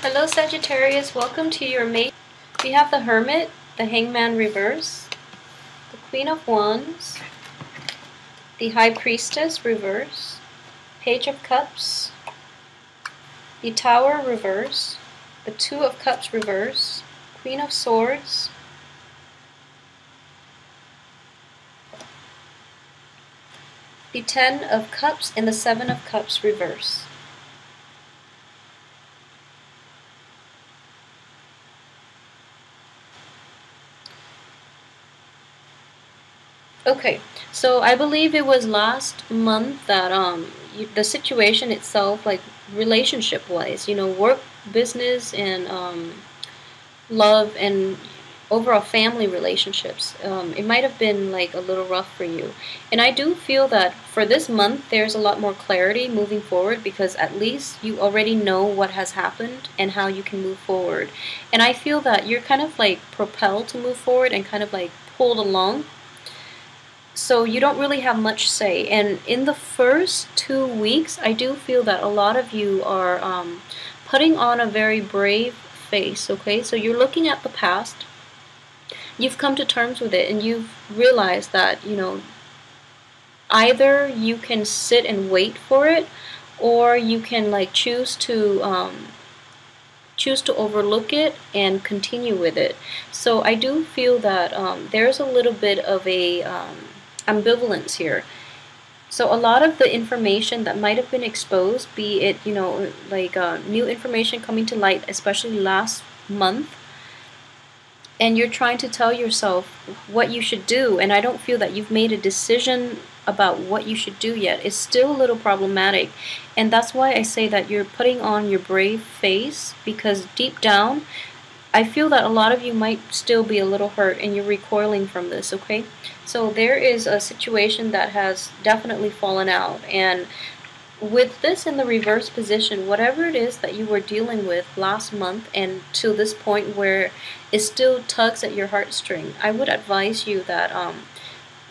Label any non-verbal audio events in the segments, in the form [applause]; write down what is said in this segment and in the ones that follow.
Hello Sagittarius, welcome to your mate. We have the Hermit, the Hangman reverse, the Queen of Wands, the High Priestess reverse, Page of Cups, the Tower reverse, the Two of Cups reverse, Queen of Swords, the Ten of Cups, and the Seven of Cups reverse. Okay, so I believe it was last month that um you, the situation itself, like relationship wise, you know, work, business, and um, love, and overall family relationships, um, it might have been like a little rough for you. And I do feel that for this month, there's a lot more clarity moving forward because at least you already know what has happened and how you can move forward. And I feel that you're kind of like propelled to move forward and kind of like pulled along so you don't really have much say. And in the first two weeks, I do feel that a lot of you are um, putting on a very brave face, okay? So you're looking at the past, you've come to terms with it, and you've realized that, you know, either you can sit and wait for it, or you can like choose to um, choose to overlook it and continue with it. So I do feel that um, there's a little bit of a um, ambivalence here. So a lot of the information that might have been exposed, be it, you know, like uh, new information coming to light, especially last month, and you're trying to tell yourself what you should do, and I don't feel that you've made a decision about what you should do yet, it's still a little problematic. And that's why I say that you're putting on your brave face, because deep down, I feel that a lot of you might still be a little hurt and you're recoiling from this, okay? So there is a situation that has definitely fallen out. And with this in the reverse position, whatever it is that you were dealing with last month and to this point where it still tugs at your heartstring, I would advise you that um,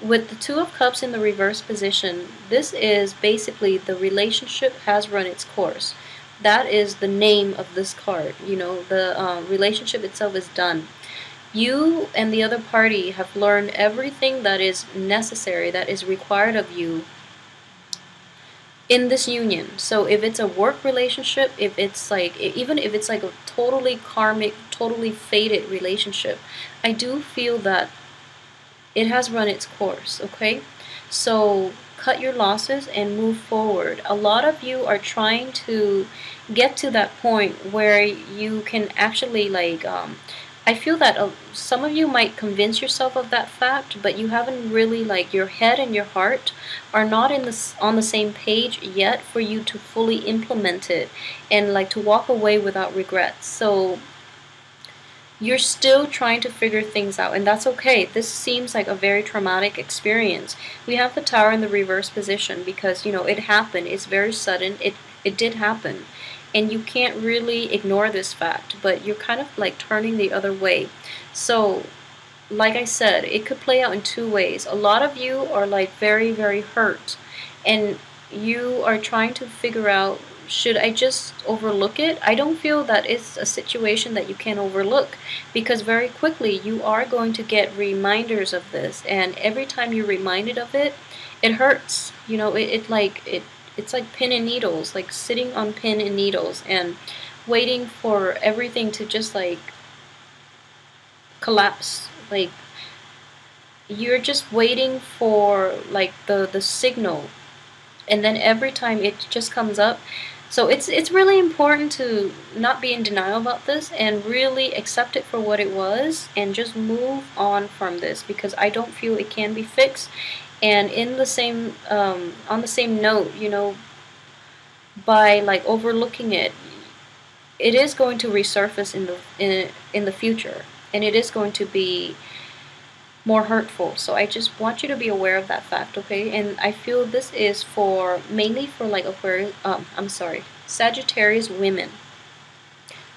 with the Two of Cups in the reverse position, this is basically the relationship has run its course that is the name of this card. You know, the uh, relationship itself is done. You and the other party have learned everything that is necessary, that is required of you in this union. So if it's a work relationship, if it's like, even if it's like a totally karmic, totally fated relationship, I do feel that it has run its course, okay? So cut your losses and move forward. A lot of you are trying to get to that point where you can actually like um, I feel that uh, some of you might convince yourself of that fact, but you haven't really like your head and your heart are not in this on the same page yet for you to fully implement it and like to walk away without regrets. So you're still trying to figure things out, and that's okay. This seems like a very traumatic experience. We have the tower in the reverse position because, you know, it happened. It's very sudden. It, it did happen. And you can't really ignore this fact, but you're kind of like turning the other way. So, like I said, it could play out in two ways. A lot of you are like very, very hurt, and you are trying to figure out should I just overlook it? I don't feel that it's a situation that you can overlook because very quickly you are going to get reminders of this and every time you're reminded of it, it hurts. You know, it, it like it it's like pin and needles, like sitting on pin and needles and waiting for everything to just like collapse. Like you're just waiting for like the the signal and then every time it just comes up so it's it's really important to not be in denial about this and really accept it for what it was and just move on from this because I don't feel it can be fixed. And in the same um, on the same note, you know, by like overlooking it, it is going to resurface in the in in the future, and it is going to be more hurtful. So I just want you to be aware of that fact, okay? And I feel this is for mainly for like Aquarius. Um, I'm sorry, Sagittarius women.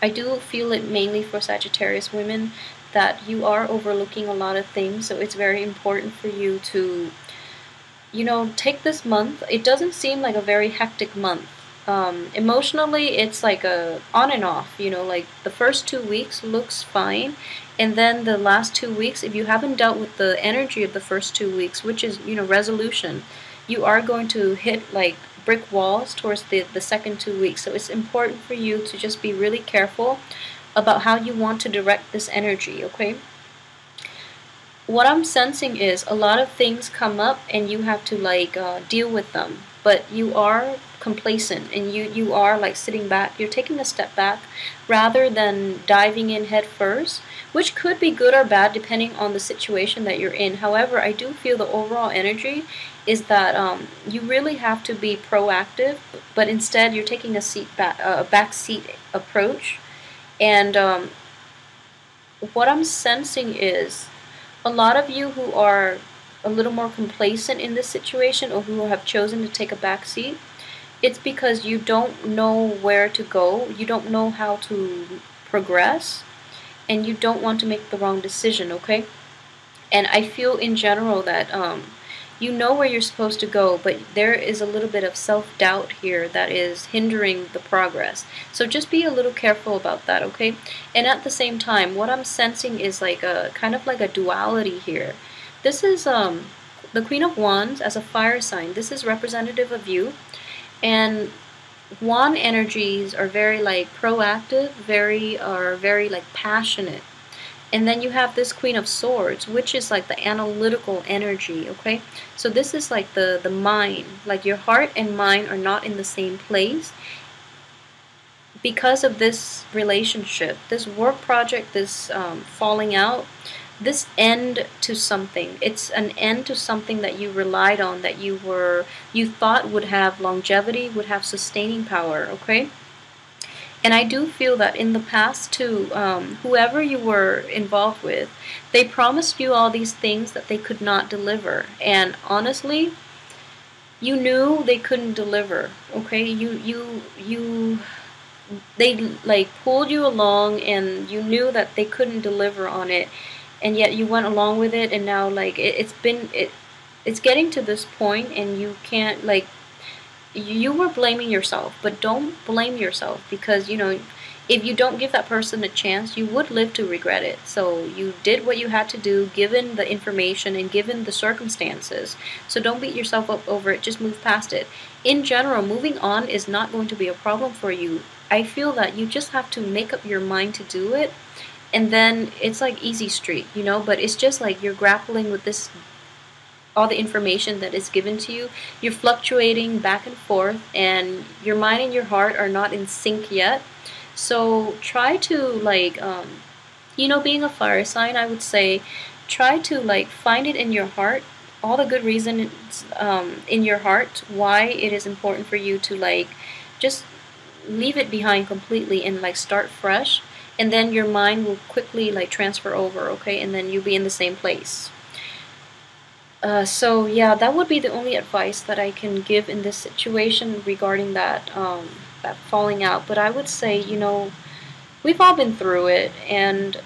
I do feel it mainly for Sagittarius women that you are overlooking a lot of things. So it's very important for you to, you know, take this month. It doesn't seem like a very hectic month. Um, emotionally it's like a on and off you know like the first two weeks looks fine and then the last two weeks if you haven't dealt with the energy of the first two weeks which is you know resolution you are going to hit like brick walls towards the, the second two weeks. So it's important for you to just be really careful about how you want to direct this energy okay? What I'm sensing is a lot of things come up and you have to like uh, deal with them but you are complacent and you you are like sitting back you're taking a step back rather than diving in head first which could be good or bad depending on the situation that you're in. However i do feel the overall energy is that um, you really have to be proactive but instead you're taking a seat back a back seat approach. And um, what i'm sensing is a lot of you who are a little more complacent in this situation or who have chosen to take a back seat, it's because you don't know where to go, you don't know how to progress, and you don't want to make the wrong decision, okay? And I feel in general that um, you know where you're supposed to go, but there is a little bit of self doubt here that is hindering the progress. So just be a little careful about that, okay? And at the same time, what I'm sensing is like a kind of like a duality here. This is um, the Queen of Wands as a fire sign. This is representative of you. And wand energies are very like proactive, very are very like passionate. And then you have this Queen of Swords, which is like the analytical energy, okay? So this is like the, the mind, like your heart and mind are not in the same place. Because of this relationship, this work project, this um, falling out, this end to something. It's an end to something that you relied on that you were you thought would have longevity would have sustaining power okay? And I do feel that in the past too um, whoever you were involved with they promised you all these things that they could not deliver. And honestly you knew they couldn't deliver okay? You you you they like pulled you along and you knew that they couldn't deliver on it and yet you went along with it and now like it, it's been it it's getting to this point and you can't like you were blaming yourself but don't blame yourself because you know if you don't give that person a chance you would live to regret it. So you did what you had to do given the information and given the circumstances. So don't beat yourself up over it just move past it. In general moving on is not going to be a problem for you. I feel that you just have to make up your mind to do it and then it's like easy street you know? But it's just like you're grappling with this all the information that is given to you. You're fluctuating back and forth and your mind and your heart are not in sync yet. So try to like um, you know being a fire sign i would say try to like find it in your heart all the good reasons um, in your heart why it is important for you to like just leave it behind completely and like start fresh and then your mind will quickly like transfer over okay? And then you'll be in the same place. Uh, so yeah that would be the only advice that I can give in this situation regarding that um, that falling out. But I would say you know we've all been through it and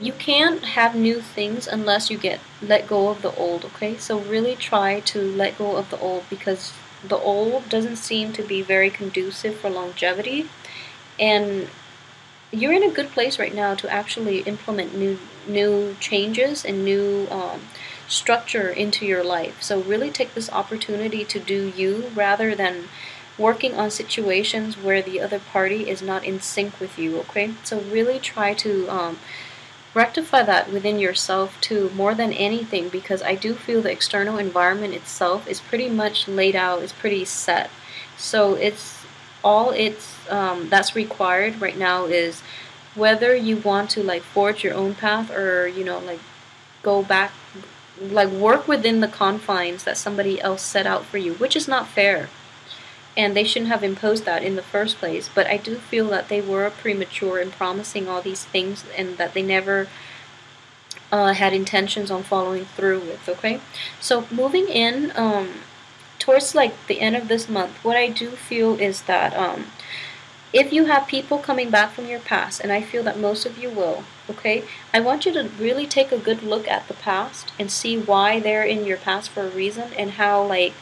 you can't have new things unless you get let go of the old okay? So really try to let go of the old because the old doesn't seem to be very conducive for longevity. And you're in a good place right now to actually implement new new changes and new um, structure into your life. So really take this opportunity to do you rather than working on situations where the other party is not in sync with you okay? So really try to um, rectify that within yourself too more than anything because I do feel the external environment itself is pretty much laid out is pretty set. So it's all it's um, that's required right now is whether you want to like forge your own path or you know like go back like work within the confines that somebody else set out for you which is not fair and they shouldn't have imposed that in the first place. But I do feel that they were premature in promising all these things and that they never uh, had intentions on following through with. Okay, so moving in um, towards like the end of this month, what I do feel is that um, if you have people coming back from your past, and I feel that most of you will, okay, I want you to really take a good look at the past and see why they're in your past for a reason and how like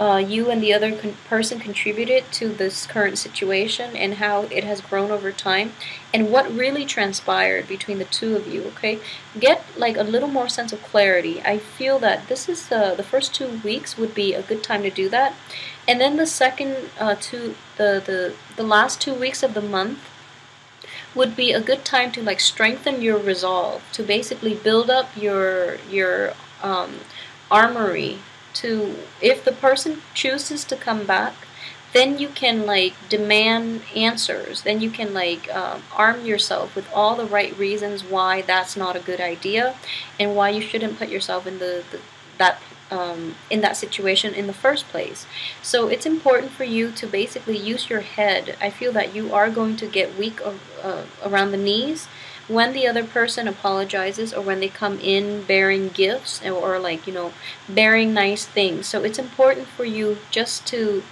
uh, you and the other con- person contributed to this current situation and how it has grown over time and what really transpired between the two of you okay? Get like a little more sense of clarity. I feel that this is uh, the first two weeks would be a good time to do that. And then the second uh, two the, the the last two weeks of the month would be a good time to like strengthen your resolve to basically build up your your um, armory to if the person chooses to come back then you can like demand answers. Then you can like um, arm yourself with all the right reasons why that's not a good idea and why you shouldn't put yourself in the, the that um, in that situation in the first place. So it's important for you to basically use your head. I feel that you are going to get weak uh, around the knees when the other person apologizes or when they come in bearing gifts or, like you know bearing nice things so it's important for you just to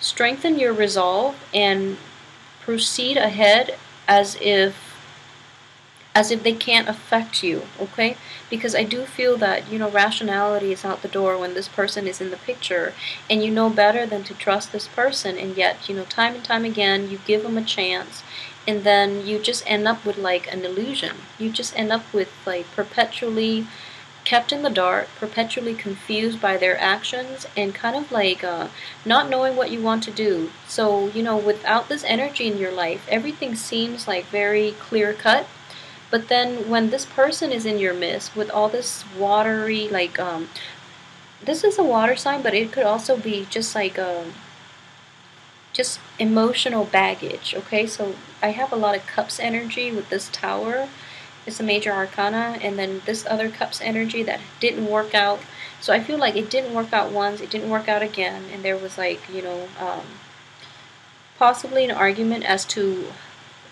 strengthen your resolve and proceed ahead as if as if they can't affect you, okay? Because I do feel that, you know, rationality is out the door when this person is in the picture and you know better than to trust this person and yet, you know, time and time again you give them a chance and then you just end up with like an illusion. You just end up with like perpetually kept in the dark, perpetually confused by their actions, and kind of like uh, not knowing what you want to do. So, you know, without this energy in your life, everything seems like very clear cut but then when this person is in your midst with all this watery, like, um, this is a water sign, but it could also be just like um, just emotional baggage. Okay, so I have a lot of cups energy with this tower. It's a major arcana, and then this other cups energy that didn't work out. So I feel like it didn't work out once, it didn't work out again, and there was like you know um, possibly an argument as to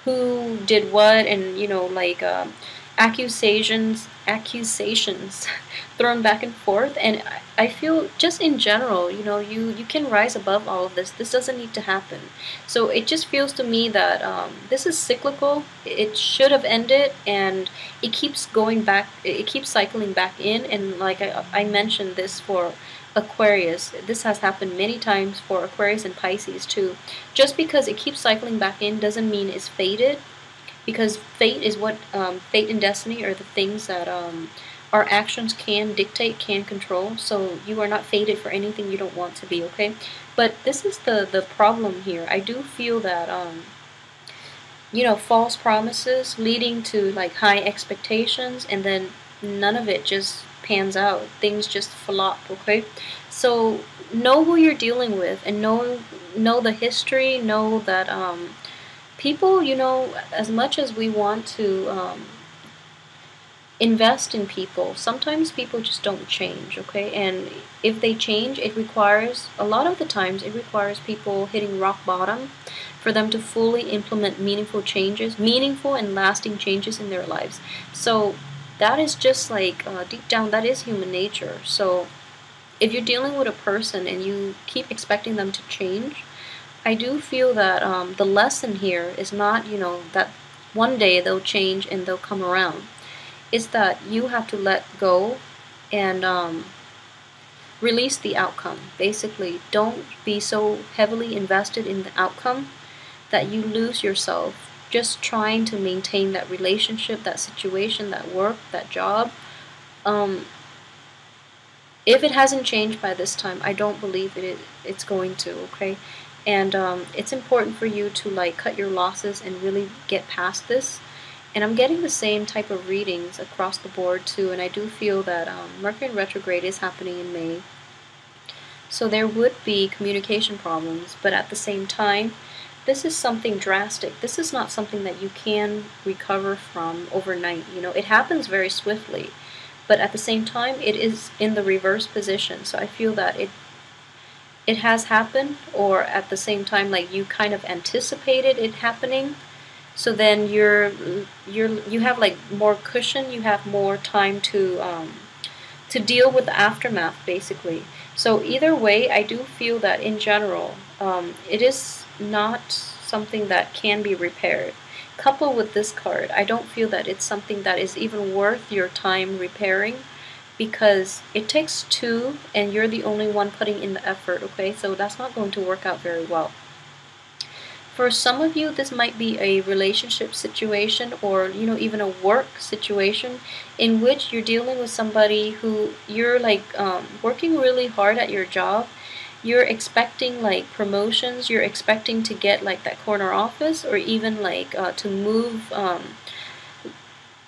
who did what and you know like um, accusations accusations [laughs] thrown back and forth. And I feel just in general you know you you can rise above all of this. This doesn't need to happen. So it just feels to me that um, this is cyclical. It should have ended and it keeps going back it keeps cycling back in. And like I, I mentioned this for Aquarius. This has happened many times for Aquarius and Pisces too. Just because it keeps cycling back in doesn't mean it's fated, because fate is what um, fate and destiny are the things that um, our actions can dictate, can control. So you are not fated for anything you don't want to be. Okay, but this is the the problem here. I do feel that. Um, you know, false promises leading to like high expectations, and then none of it just pans out. Things just flop, okay? So know who you're dealing with and know know the history, know that um, people, you know, as much as we want to um, invest in people, sometimes people just don't change, okay? And if they change, it requires, a lot of the times, it requires people hitting rock bottom for them to fully implement meaningful changes, meaningful and lasting changes in their lives. So that is just like uh, deep down that is human nature so if you're dealing with a person and you keep expecting them to change i do feel that um, the lesson here is not you know that one day they'll change and they'll come around it's that you have to let go and um, release the outcome basically don't be so heavily invested in the outcome that you lose yourself just trying to maintain that relationship, that situation, that work, that job. Um, if it hasn't changed by this time, I don't believe it, it's going to, okay? And um, it's important for you to like cut your losses and really get past this. And I'm getting the same type of readings across the board too, and I do feel that um, Mercury retrograde is happening in May. So there would be communication problems, but at the same time, this is something drastic. This is not something that you can recover from overnight. You know, it happens very swiftly, but at the same time, it is in the reverse position. So I feel that it it has happened, or at the same time, like you kind of anticipated it happening. So then you're you're you have like more cushion. You have more time to um, to deal with the aftermath, basically. So either way, I do feel that in general, um, it is not something that can be repaired. Coupled with this card, I don't feel that it's something that is even worth your time repairing because it takes two and you're the only one putting in the effort, okay? So that's not going to work out very well. For some of you, this might be a relationship situation or, you know, even a work situation in which you're dealing with somebody who you're like um, working really hard at your job. You're expecting like promotions, you're expecting to get like that corner office or even like uh, to move um,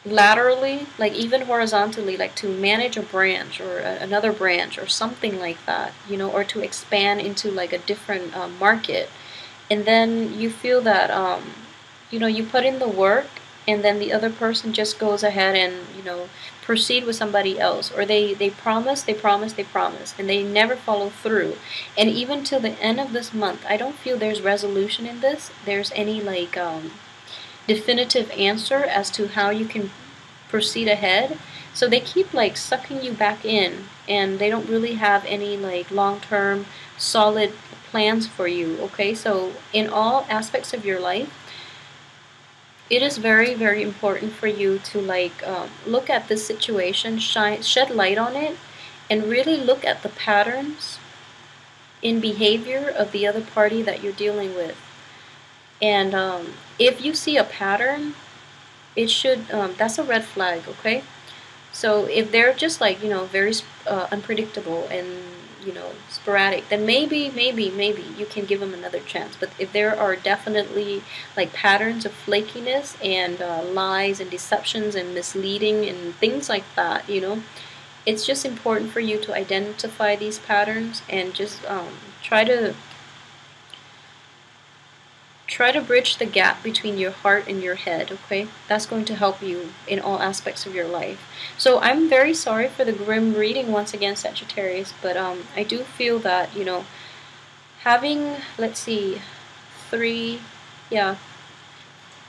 laterally, like even horizontally, like to manage a branch or a, another branch or something like that, you know, or to expand into like a different uh, market. And then you feel that, um, you know, you put in the work and then the other person just goes ahead and, you know, proceed with somebody else. Or they they promise they promise they promise and they never follow through. And even till the end of this month i don't feel there's resolution in this. There's any like um, definitive answer as to how you can proceed ahead. So they keep like sucking you back in and they don't really have any like long-term solid plans for you, okay? So in all aspects of your life, it is very very important for you to like um, look at this situation, shine, shed light on it, and really look at the patterns in behavior of the other party that you're dealing with. And um, if you see a pattern, it should, um, that's a red flag, okay? So if they're just like, you know, very uh, unpredictable and, you know, sporadic, then maybe, maybe, maybe you can give them another chance. But if there are definitely like patterns of flakiness and uh, lies and deceptions and misleading and things like that, you know, it's just important for you to identify these patterns and just um, try to try to bridge the gap between your heart and your head, okay? That's going to help you in all aspects of your life. So I'm very sorry for the grim reading once again, Sagittarius, but um, I do feel that, you know, having, let's see, three, yeah,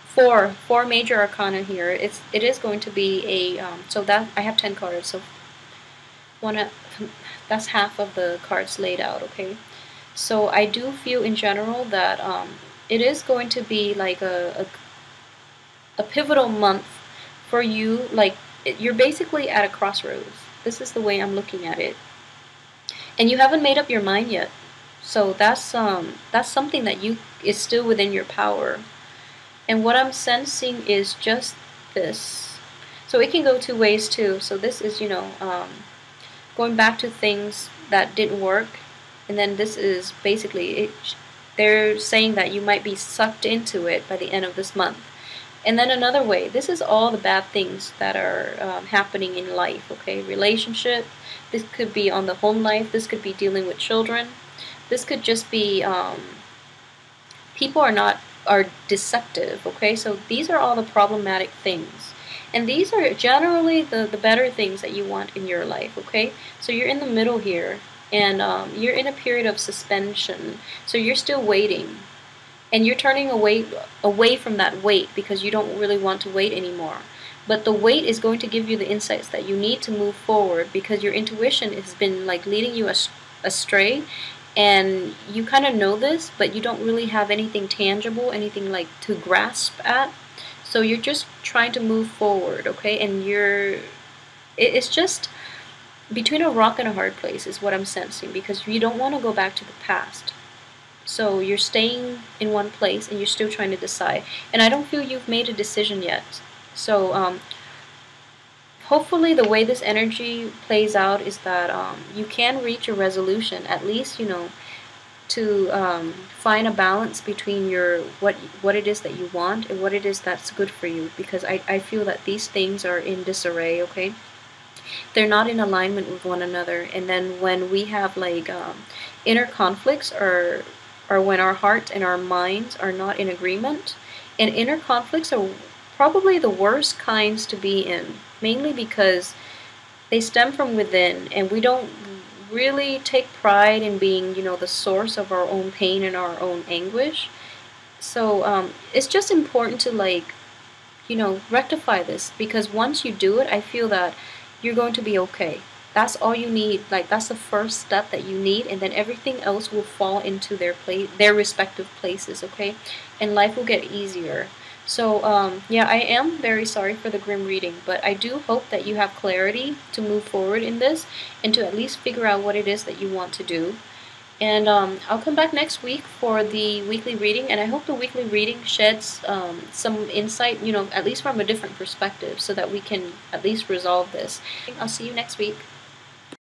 four, four major arcana here, it's, it is going to be a, um, so that, I have 10 cards, so one, that's half of the cards laid out, okay? So I do feel in general that um, it is going to be like a, a, a pivotal month for you. Like you're basically at a crossroads. This is the way I'm looking at it. And you haven't made up your mind yet. So that's um that's something that you is still within your power. And what I'm sensing is just this. So it can go two ways too. So this is, you know, um, going back to things that didn't work. And then this is basically it they're saying that you might be sucked into it by the end of this month. And then another way, this is all the bad things that are um, happening in life, okay? Relationship, this could be on the home life, this could be dealing with children, this could just be um, people are not, are deceptive, okay? So these are all the problematic things. And these are generally the, the better things that you want in your life, okay? So you're in the middle here and um, you're in a period of suspension. So you're still waiting, and you're turning away away from that wait because you don't really want to wait anymore. But the wait is going to give you the insights that you need to move forward because your intuition has been like leading you astray, and you kind of know this, but you don't really have anything tangible, anything like to grasp at. So you're just trying to move forward, okay? And you're, it's just between a rock and a hard place is what I'm sensing because you don't want to go back to the past. So you're staying in one place and you're still trying to decide. And I don't feel you've made a decision yet. So um, hopefully the way this energy plays out is that um, you can reach a resolution, at least, you know, to um, find a balance between your what what it is that you want and what it is that's good for you because I, I feel that these things are in disarray okay they're not in alignment with one another. And then when we have like um, inner conflicts or or when our heart and our minds are not in agreement, and inner conflicts are probably the worst kinds to be in, mainly because they stem from within and we don't really take pride in being, you know, the source of our own pain and our own anguish. So um, it's just important to like, you know, rectify this because once you do it, I feel that you're going to be okay. That's all you need. Like that's the first step that you need, and then everything else will fall into their place, their respective places. Okay, and life will get easier. So, um, yeah, I am very sorry for the grim reading, but I do hope that you have clarity to move forward in this and to at least figure out what it is that you want to do. And um, I'll come back next week for the weekly reading, and I hope the weekly reading sheds um, some insight, you know, at least from a different perspective, so that we can at least resolve this. I'll see you next week.